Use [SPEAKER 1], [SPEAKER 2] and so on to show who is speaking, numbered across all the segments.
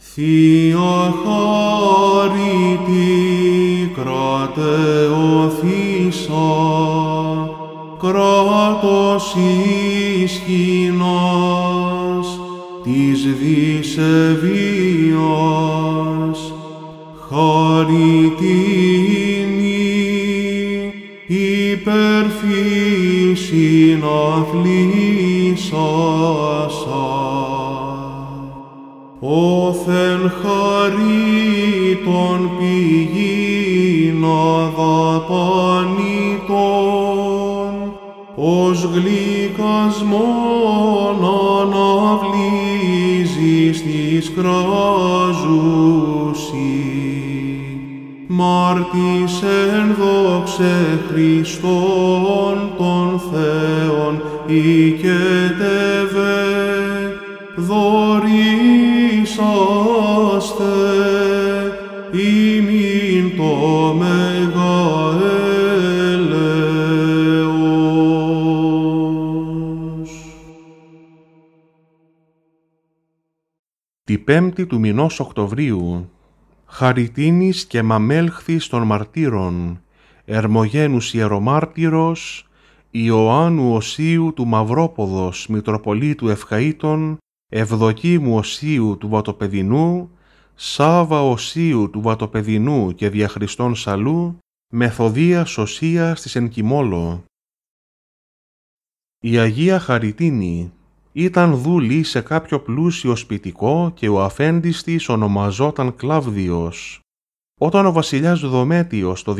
[SPEAKER 1] Θεία χάρητη κρατεωθήσα, κράτος ισχυνάς της δισεβίας, χαριτίνη υπερφύσιν αθλήσασα. Όθεν χαρίτων πηγήν αδαπανήτων, ως γλυκασμόν αναβλύζεις της κράζουσι. Μάρτισεν δόξε Χριστόν τον Θεόν οικετεύε, δωρήσαστε ημίν το Μεγα έλεος.
[SPEAKER 2] Τη πέμπτη του μηνός Οκτωβρίου, Χαριτίνης και Μαμέλχθης των Μαρτύρων, Ερμογένους Ιερομάρτυρος, Ιωάννου Οσίου του Μαυρόποδος, Μητροπολίτου Ευχαΐτων, Ευδοκίμου Οσίου του Βατοπεδινού, Σάβα Οσίου του Βατοπεδινού και Διαχριστών Σαλού, Μεθοδίας Οσίας της Ενκιμόλο. Η Αγία Χαριτίνη ήταν δούλη σε κάποιο πλούσιο σπιτικό και ο αφέντης της ονομαζόταν Κλάβδιος. Όταν ο βασιλιάς Δομέτιος το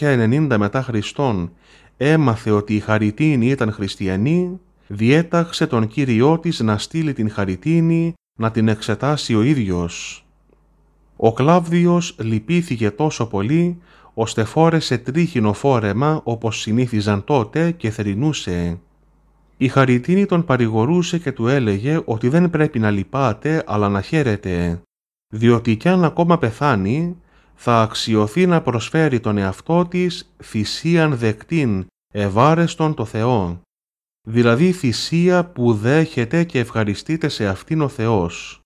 [SPEAKER 2] 290 μετά Χριστόν έμαθε ότι η Χαριτίνη ήταν χριστιανή, διέταξε τον κύριό της να στείλει την Χαριτίνη να την εξετάσει ο ίδιος. Ο Κλάβδιος λυπήθηκε τόσο πολύ, ώστε φόρεσε τρίχινο φόρεμα όπως συνήθιζαν τότε και θρυνούσε. Η Χαριτίνη τον παρηγορούσε και του έλεγε ότι δεν πρέπει να λυπάτε αλλά να χαίρεται, διότι κι αν ακόμα πεθάνει θα αξιωθεί να προσφέρει τον εαυτό της θυσίαν δεκτήν ευάρεστον το Θεό, δηλαδή θυσία που δέχεται και ευχαριστείται σε αυτήν ο Θεός.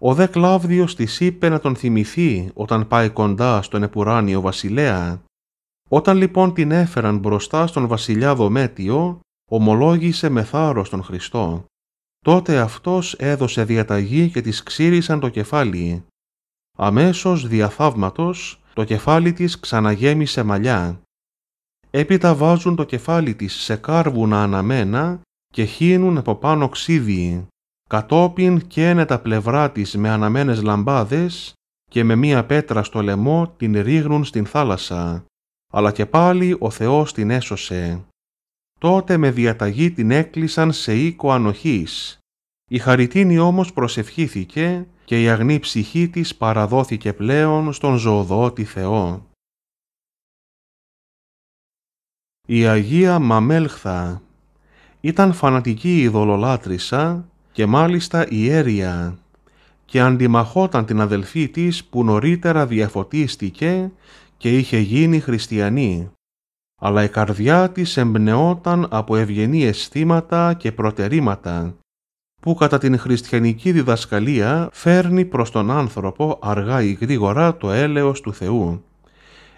[SPEAKER 2] Ο δε Κλάβδιος της είπε να τον θυμηθεί όταν πάει κοντά στον επουράνιο βασιλέα. Όταν λοιπόν την έφεραν μπροστά στον βασιλιά Δομέτιο, ομολόγησε με θάρρος τον Χριστό. Τότε αυτός έδωσε διαταγή και της ξύρισαν το κεφάλι. Αμέσως διαθαύματος το κεφάλι της ξαναγέμισε μαλλιά. Έπειτα βάζουν το κεφάλι της σε κάρβουνα αναμένα και χύνουν από πάνω ξύδι. Κατόπιν καίνε τα πλευρά της με αναμένες λαμπάδες και με μία πέτρα στο λαιμό την ρίγνουν στην θάλασσα. Αλλά και πάλι ο Θεός την έσωσε. Τότε με διαταγή την έκλεισαν σε οίκο ανοχής. Η Χαριτίνη όμως προσευχήθηκε και η αγνή ψυχή της παραδόθηκε πλέον στον ζωοδότη Θεό. Η Αγία Μαμέλχθα ήταν φανατική ειδωλολάτρησα και μάλιστα ιέρια και αντιμαχόταν την αδελφή της που νωρίτερα διαφωτίστηκε και είχε γίνει χριστιανή. Αλλά η καρδιά της εμπνεόταν από ευγενή αισθήματα και προτερήματα που κατά την χριστιανική διδασκαλία φέρνει προς τον άνθρωπο αργά ή γρήγορα το έλεος του Θεού.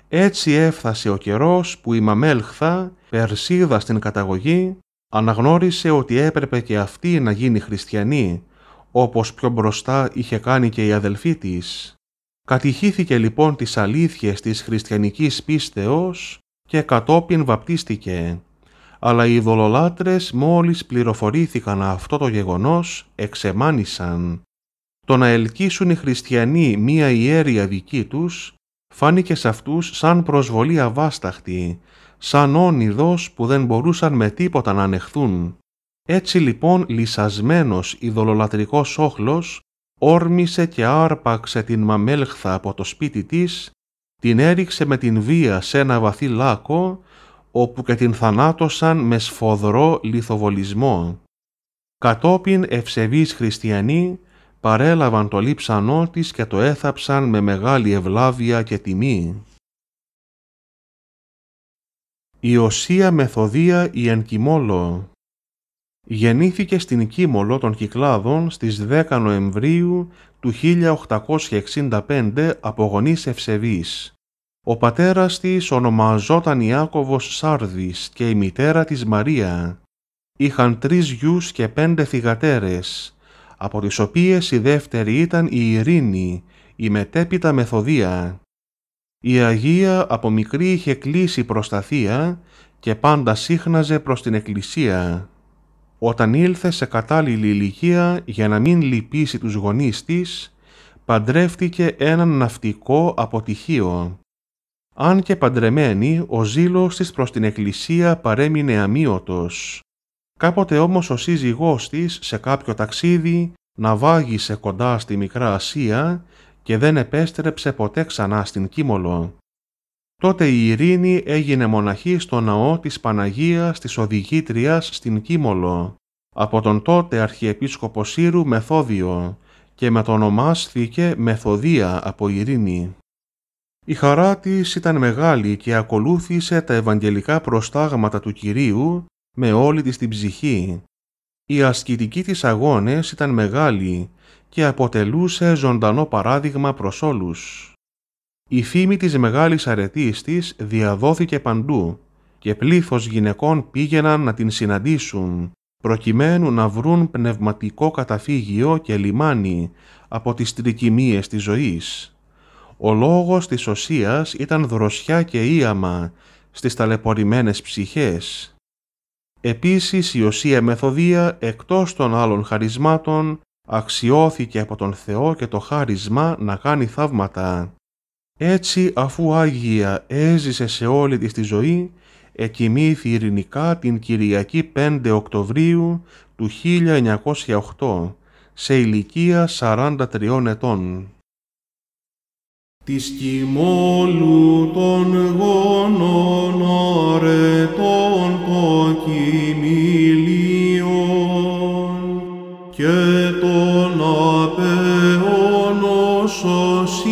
[SPEAKER 2] Έτσι έφτασε ο καιρός που η Μαμέλχθα, Περσίδα στην καταγωγή, αναγνώρισε ότι έπρεπε και αυτή να γίνει χριστιανή, όπως πιο μπροστά είχε κάνει και η αδελφή της. Κατηχήθηκε λοιπόν τις αλήθειες της χριστιανικής πίστεως και κατόπιν βαπτίστηκε. Αλλά οι ειδωλολάτρες μόλις πληροφορήθηκαν αυτό το γεγονός εξεμάνησαν. Το να ελκύσουν οι χριστιανοί μία ιέρια δική τους φάνηκε σε αυτούς σαν προσβολή αβάσταχτη, σαν όνειδος που δεν μπορούσαν με τίποτα να ανεχθούν. Έτσι λοιπόν λυσασμένος ειδωλολατρικός όχλος όρμησε και άρπαξε την μαμέλχθα από το σπίτι της, την έριξε με την βία σε ένα βαθύ λάκκο, όπου και την θανάτωσαν με σφοδρό λιθοβολισμό. Κατόπιν ευσεβείς χριστιανοί παρέλαβαν το λείψανό της και το έθαψαν με μεγάλη ευλάβεια και τιμή. Η Οσία Μεθοδία η Ενκιμόλο Γεννήθηκε στην Κίμολο των Κυκλάδων στις 10 Νοεμβρίου του 1865 από γονείς ευσεβείς. Ο πατέρας της ονομαζόταν Ιάκωβος Σάρδης και η μητέρα της Μαρία. Είχαν τρεις γιους και πέντε θυγατέρες, από τις οποίες η δεύτερη ήταν η Ειρήνη, η μετέπειτα Μεθοδία. Η Αγία από μικρή είχε κλείσει προς τα θεία και πάντα σύχναζε προς την εκκλησία. Όταν ήλθε σε κατάλληλη ηλικία για να μην λυπήσει τους γονείς της, παντρεύτηκε έναν ναυτικό αποτυχίο. Αν και παντρεμένη, ο ζήλος της προς την εκκλησία παρέμεινε αμύωτος. Κάποτε όμως ο σύζυγός της σε κάποιο ταξίδι ναυάγησε κοντά στη Μικρά Ασία και δεν επέστρεψε ποτέ ξανά στην Κίμολο. Τότε η Ειρήνη έγινε μοναχή στο ναό της Παναγίας της Οδηγήτριας στην Κίμολο, από τον τότε Αρχιεπίσκοπο Σύρου Μεθόδιο και μετονομάστηκε Μεθοδία από Ειρήνη. Η χαρά της ήταν μεγάλη και ακολούθησε τα ευαγγελικά προστάγματα του Κυρίου με όλη της την ψυχή. Η ασκητική της αγώνες ήταν μεγάλη και αποτελούσε ζωντανό παράδειγμα προς όλους. Η φήμη της μεγάλης αρετής της διαδόθηκε παντού και πλήθος γυναικών πήγαιναν να την συναντήσουν προκειμένου να βρουν πνευματικό καταφύγιο και λιμάνι από τις τρικυμίες της ζωής. Ο λόγος της οσίας ήταν δροσιά και ίαμα στις ταλαιπωρημένες ψυχές. Επίσης η οσία μεθοδία εκτός των άλλων χαρισμάτων αξιώθηκε από τον Θεό και το χάρισμα να κάνει θαύματα. Έτσι αφού Άγια έζησε σε όλη της τη ζωή, εκοιμήθη ειρηνικά την Κυριακή 5 Οκτωβρίου του 1908 σε ηλικία 43 ετών.
[SPEAKER 1] Της κοιμόλου των γόνων αρετών το κοιμήλιον και των απέων οσοσίων.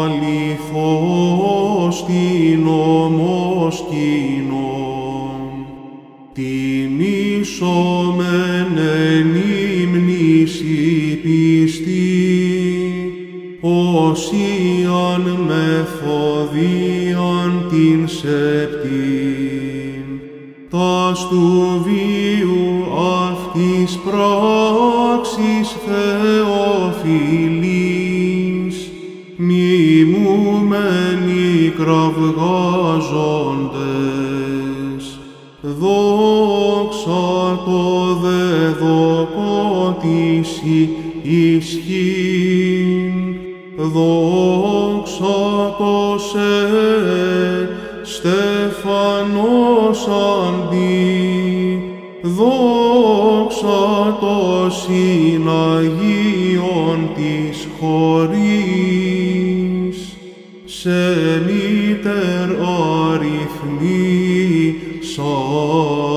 [SPEAKER 1] Αληθώς την ομοσκήνων τιμήσομεν εν ύμνης η πιστή οσίαν μεθοδίαν την σεπτήν. Τας του βίου αυτής πράξης Θεοφιλής μιμούμενοι κραυγάζοντες δόξα το δεδοκό της ισχύν δόξα το σε στεφανός αντί δόξα το συναγίον της χωρής σε μήτερ αριθμή σάντι.